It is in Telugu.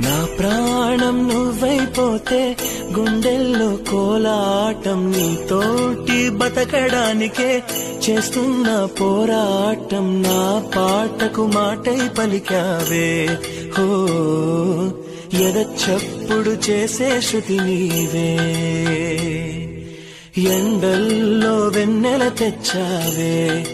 నా ప్రాణం నువ్వైపోతే గుండెల్లో కోలాటం నీతోటి బతకడానికే చేస్తున్న పోరాటం నా పాటకు మాటై పలికావే. హో ఎదచ్చప్పుడు చేసే శృతి నీవే. ఎండల్లో వెన్నెల తెచ్చావే.